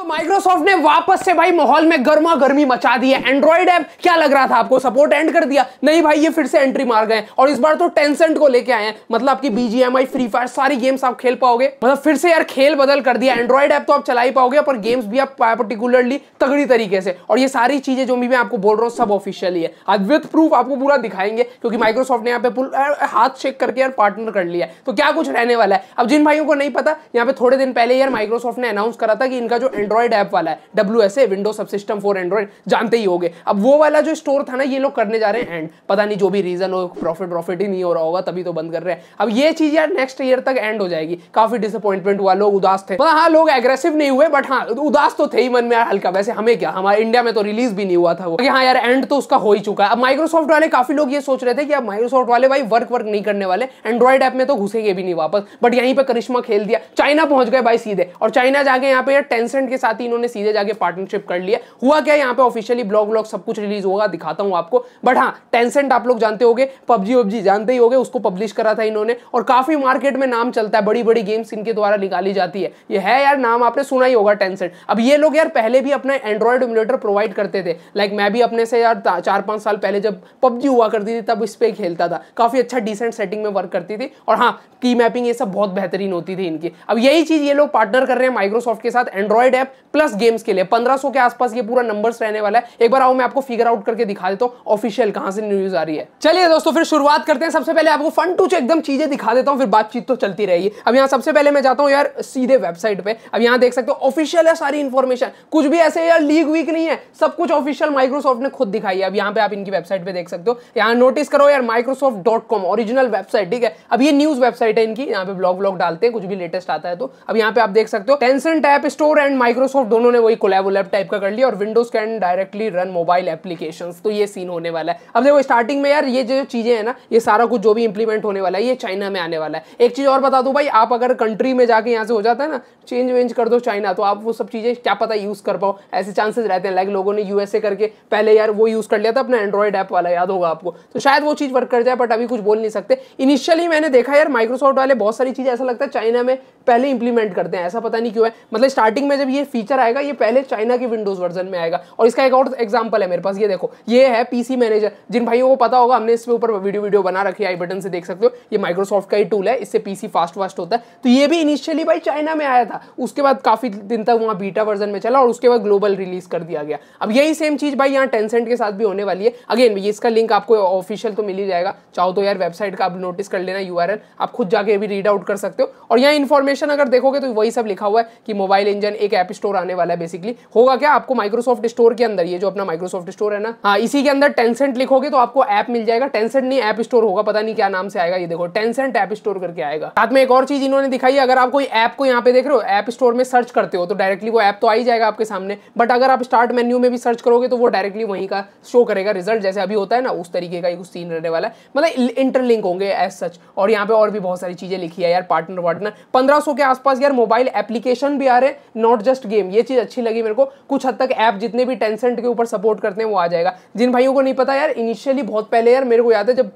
दोस्तों माइक्रोसॉफ्ट ने वापस से भाई माहौल में गर्मा गर्मी मचा दी है। एंड्रॉइड ऐप क्या लग रहा था आपको? सपोर्ट एंड कर दिया। नहीं भाई, ये फिर से एंट्री मार गए और इस बार तो टेंसेंट को लेके आए हैं। मतलब आपकी बीजीएमआई फ्री फायर सारी गेम्स आप खेल पाओगे। मतलब फिर से यार खेल बदल कर दिया। एंड्रॉइड ऐप तो आप चला ही पाओगे, पर गेम्स भी आप पर्टिकुलरली तगड़ी तरीके से। और ये सारी चीज़ें जो भी मैं आपको बोल रहा हूँ, सब ऑफिशियल है। विथ प्रूफ आपको पूरा दिखाएँगे, क्योंकि माइक्रोसॉफ्ट ने यहाँ पे हाथ चेक करके यार पार्टनर कर लिया तो क्या कुछ रहने वाला है? अब जिन भाइयों को नहीं पता, यहाँ पे थोड़े दिन पहले यार माइक्रोसॉफ्ट ने अनाउंस करा था कि इनका जो एंड्रॉइड ऐप वाला है। W S A window subsystem for Android जानते ही होगे। अब वो वाला जो स्टोर था ना, ये लोग करने जा रहे हैं। एंड पता नहीं जो भी रीजन हो प्रॉफिट प्रॉफिट ही नहीं हो रहा होगा, तभी तो बंद कर रहे हैं। अब ये चीज़ यार नेक्स्ट ईयर तक एंड हो जाएगी। काफ़ी डिसअपॉइंटमेंट हुआ, लोग उदास थे। हाँ लोग एग्रेसिव नहीं हुए बट हाँ उदास तो थे ही मन में यार हल्का। वैसे हमें क्या, हमारे इंडिया में तो रिलीज़ भी नहीं हुआ था वो। हाँ यार एंड तो उसका हो ही चुका है। अब माइक्रोसॉफ्ट वाले काफ़ी लोग ये सोच रहे थे कि अब माइक्रोसॉफ्ट वाले भाई वर्क वर्क नहीं करने वाले। एंड्रॉइड ऐप में तो घुसेंगे भी नहीं वापस। बट यहीं पे करिश्मा खेल दिया। चाइना पहुँच गए भाई सीधे। और चाइना जाके यहाँ पे टेंसेंट के साथ ही इन्होंने सीधे जाके पार्टनरशिप कर लिया। हुआ क्या यहाँ पे? ऑफिशियली ब्लॉग ब्लॉग सब कुछ रिलीज़ होगा, दिखाता हूँ आपको। बट हाँ टेंसेंट आप लोग जानते होगे, पबजी वबजी जानते ही होगे, उसको पब्लिश करा था इन्होंने। और काफ़ी मार्केट में नाम चलता है बड़ी बड़ी गेम्स इनके द्वारा निकाली जाती है। ये है यार, नाम आपने सुना ही होगा टेंसेंट अब ये लोग यार पहले भी अपना एंड्रॉइड इमुलेटर प्रोवाइड करते थे। लाइक मैं भी अपने से यार चार पाँच साल पहले जब पबजी हुआ करती थी, तब इस पर खेलता था। काफ़ी अच्छा डिसेंट सेटिंग में वर्क करती थी। और हाँ की मैपिंग ये सब बहुत बेहतरीन होती थी इनकी। अब यही चीज़ ये लोग पार्टनर कर रहे हैं माइक्रोसॉफ्ट के साथ। एंड्रॉइड ऐप प्लस गेम्स के लिए। 1500 के आसपास ये पूरा नंबर्स रहने वाला है। एक बार आओ, मैं आपको फिगर आउट करके दिखा देता हूँ ऑफिशियल कहाँ से न्यूज़ आ रही है। चलिए दोस्तों, फिर शुरुआत करते हैं। सबसे पहले आपको फन टू एकदम चीज़ें दिखा देता हूँ, फिर बातचीत तो चलती रहेगी। अब यहाँ सबसे पहले मैं जाता हूँ यार सीधे वेबसाइट पे। अब यहाँ देख सकते हो ऑफिशियल है सारी इन्फॉर्मेशन कुछ भी ऐसे यार लीक वीक नहीं है। सब कुछ ऑफिशियल माइक्रोसॉफ्ट ने खुद दिखाई है। अब यहाँ पे आप इनकी वेबसाइट पे देख सकते हो। यहाँ नोटिस करो यार Microsoft dot com original website ठीक है? अब ये न्यूज़ वेबसाइट है इनकी। यहाँ पे ब्लॉग ब्लॉग डालते हैं, कुछ भी लेटेस्ट आता है तो। अब यहाँ पे आप देख सकते हो Tencent app store and Microsoft दोनों ने वही कोलैबोलैब टाइप का कर लिया और Windows can directly run mobile application तो ये सीन होने वाला है। अब देखो स्टार्टिंग में यार ये जो चीज़ें है ना, ये सारा कुछ जो भी इंप्लीमेंट होने वाला है, ये चाइना में आने वाला है। एक चीज़ और बता दो भाई, आप अगर कंट्री में जाके यहाँ से हो जाता है ना चेंज वेंज कर दो चाइना तो आप वो सब चीज़ें क्या पता यूज़ कर पाओ। ऐसे चांसेस रहते हैं लाइक लोगों ने यूएसए करके पहले यार वो यूज़ कर लिया था, अपना एंड्रॉइड ऐप वाला, याद होगा आपको। तो शायद वो चीज़ वर्क कर जाए बट अभी कुछ बोल नहीं सकते। इनिशियली मैंने देखा यार माइक्रोसॉफ्ट वाले बहुत सारी चीज़ें ऐसा लगता है चाइना में पहले इंप्लीमेंट करते हैं, ऐसा पता नहीं क्यों है। मतलब स्टार्टिंग में जब ये फीचर आएगा, ये पहले चाइना के विंडोज़ वर्जन में आएगा। और इसका एक और एग्ज़ाम्पल है मेरे पास, ये देखो, ये है पीसी मैनेजर जिन भाइयों को पता होगा, हमने इसके ऊपर वीडियो वीडियो बना रखी आई बटन से देख सकते हो। ये माइक्रोसॉफ्ट का ही टूल है, इससे पीसी फास्ट फास्ट होता है। तो ये भी इनिशियली भाई चाइना में आया था। उसके बाद काफ़ी दिन तक वहाँ बीटा वर्जन में चला और उसके बाद ग्लोबल रिलीज़ कर दिया गया। अब यही सेम चीज़ भाई यहाँ टेंसेंट के साथ भी होने वाली है। अगेन इसका लिंक आपको ऑफिशियल तो मिल ही जाएगा। चाहो तो यार वेबसाइट का आप नोटिस कर लेना यू आप खुद जाके भी रीड आउट कर सकते हो। और यहाँ इन्फॉर्मेशन अगर देखोगे तो वही सब लिखा हुआ है कि मोबाइल इंजन एक ऐप स्टोर आने वाला है बेसिकली होगा क्या आपको माइक्रोसॉफ्ट स्टोर के अंदर? ये जो अपना माइक्रोसॉफ्ट स्टोर है ना? हाँ इसी के अंदर टेंसेंट लिखोगे तो आपको ऐप मिल जाएगा। टेंसेंट नहीं ऐप स्टोर होगा। पता नहीं क्या नाम से आएगा, ये देखो। टेंसेंट ऐप स्टोर करके आएगा। साथ में एक और चीज़ इन्होंने दिखाई अगर आप कोई ऐप को यहाँ पे देख रहे हो ऐप स्टोर में सर्च करते हो तो डायरेक्टली वो ऐप तो आ ही जाएगा आपके सामने। बट अगर आप स्टार्ट मेन्यू में भी सर्च करोगे तो वो डायरेक्टली वहीं का शो करेगा रिज़ल्ट जैसे अभी होता है ना, उस तरीके का एक सीन रहने वाला है। मतलब इंटरलिंक होंगे एज सच और यहाँ पे और भी बहुत सारी चीज़ें लिखी है यार पार्टनर वार्टनर पंद्रह के आसपास यार मोबाइल एप्लीकेशन भी आ रहे नॉट जस्ट गेम ये चीज़ अच्छी लगी मेरे को। कुछ हद तक ऐप जितने भी टेंसेंट के ऊपर सपोर्ट करते हैं, वो आ जाएगा। जिन भाइयों को नहीं पता यार इनिशियली बहुत पहले यार, मेरे को याद है जब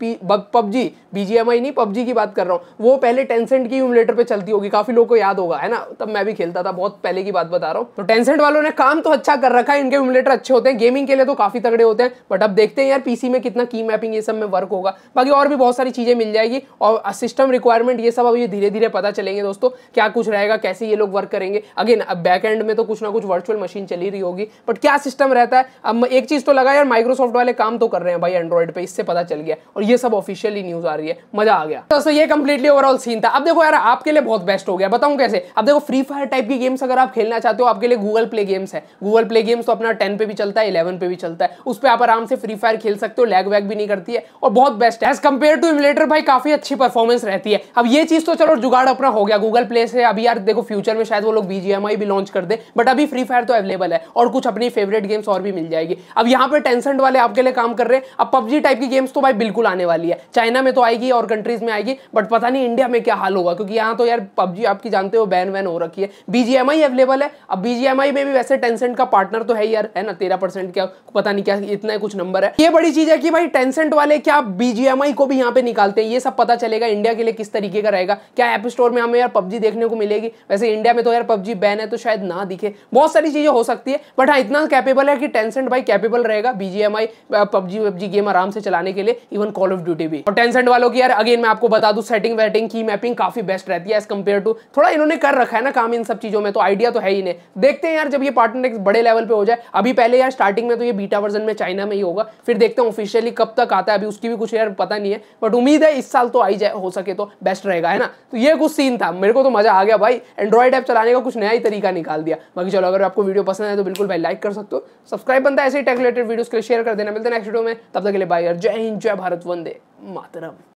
पबजी बीजीएमआई नहीं, पबजी की बात कर रहा हूँ, वो पहले टेंसेंट की इमुलेटर पे चलती होगी। काफ़ी लोग को याद होगा, है ना? तब मैं भी खेलता था, बहुत पहले की बात बता रहा हूँ। तो टेंसेंट वालों ने काम तो अच्छा कर रखा है, इनके इमुलेटर अच्छे होते हैं। गेमिंग के लिए तो काफ़ी तगड़े होते हैं बट अब देखते हैं यार पीसी में कितना की मैपिंग ये सब में वर्क होगा। बाकी और भी बहुत सारी चीज़ें मिल जाएगी, और सिस्टम रिक्वायरमेंट ये सब अब ये धीरे धीरे पता चलेंगे दोस्तों, क्या कुछ रहेगा, कैसे ये लोग वर्क करेंगे। अगेन अब बैक में तो कुछ ना कुछ वर्चुअल मशीन चली रही होगी। बट क्या सिस्टम रहता है? अब एक चीज़ तो लगा यार माइक्रोसॉफ्ट वाले काम तो कर रहे हैं भाई एंड्रॉइड पे, इससे पता चल गया। और ये सब ऑफिशियली न्यूज़ आ रही है। मज़ा आ गया। तो ये कंप्लीटली ओवरऑल सीन था। अब देखो यार, आपके लिए बहुत बेस्ट हो गया। बताऊँ कैसे? अब देखो फ्री फायर टाइप की गेम्स अगर आप खेलना चाहते हो, आपके लिए गूगल प्ले गेम्स है। गूगल प्ले गेम्स तो अपना टेन पे भी चलता है इलेवन पे भी चलता है। उस पर आप आराम से फ्री फायर खेल सकते हो लैग वैग भी नहीं करती है। और बहुत बेस्ट है। एज कंपेयर टू इमुलेटर भाई, काफ़ी अच्छी परफॉर्मेंस रहती है। अब ये चीज़ तो चलो जुगाड़ अपना हो गया। गूगल प्ले से अभी यार देखो फ्यूचर में शायद वो लोग बीजीएमआई भी लॉन्च कर दे बट अभी फ्री फायर तो अवेलेबल है और कुछ अपनी फेवरेट गेम्स और भी मिल जाएगी। अब यहाँ पे टेंसेंट वाले आपके लिए काम कर रहे हैं। अब पबजी टाइप की गेम्स तो भाई बिल्कुल आने वाली है। चाइना में तो आएगी और कंट्रीज़ में आएगी बट पता नहीं इंडिया में क्या हाल होगा, क्योंकि यहाँ तो यार पबजी आपकी जानते हो बैन वैन हो रखी है। बीजीएमआई अवेलेबल है। अब बीजीएमआई में भी वैसे टेंसेंट का पार्टनर तो है यार, है ना? तेरह परसेंट क्या, पता नहीं क्या, इतना कुछ नंबर है। ये बड़ी चीज़ है कि भाई टेंसेंट वाले क्या बीजीएमआई को भी यहाँ पे निकालते हैं। ये सब पता चलेगा इंडिया के लिए किस तरीके का रहेगा। क्या ऐप स्टोर में हमें यार पबजी देखने को मिलेगी? वैसे इंडिया में तो यार पबजी बैन है तो शायद ना दिखे। बहुत सारी चीज़ें हो सकती है बट हाँ इतना कैपेबल है कि टेंसेंट भाई कैपेबल रहेगा बीजीएमआई पबजी पबजी गेम आराम से चलाने के लिए इवन कॉल ऑफ़ ड्यूटी भी। और टेंसेंट वालों की यार अगेन मैं आपको बता दूँ सेटिंग वेटिंग की मैपिंग काफ़ी बेस्ट रहती है एज कंपेयर टू थोड़ा इन्होंने कर रखा है ना काम इन सब चीज़ों में तो आइडिया तो है ही नहीं। देखते हैं यार, जब ये पार्टनर बड़े लेवल पे हो जाए, अभी पहले यार स्टार्टिंग में तो ये बीटा वर्जन में चाइना में ही होगा, फिर देखते हैं ऑफिशियली कब तक आता है, अभी उसकी भी कुछ यार पता नहीं है बट उम्मीद है इस साल तो आई जाए, हो सके तो बेस्ट रहेगा, है ना? तो ये कुछ सीन था, मेरे को तो मज़ा आ गया भाई एंड्रॉइड ऐप चलाने का कुछ नया ही तरीका निकाल दिया। बाकी चलो, अगर आपको वीडियो पसंद है तो बिल्कुल भाई लाइक कर सकते हो। सब्सक्राइब बनता है ऐसे ही टेक रिलेटेड वीडियोज़ के लिए शेयर कर देना। मिलते हैं नेक्स्ट वीडियो में। तब तक के लिए बाय जय हिंद, जय भारत, वंदे मातरम।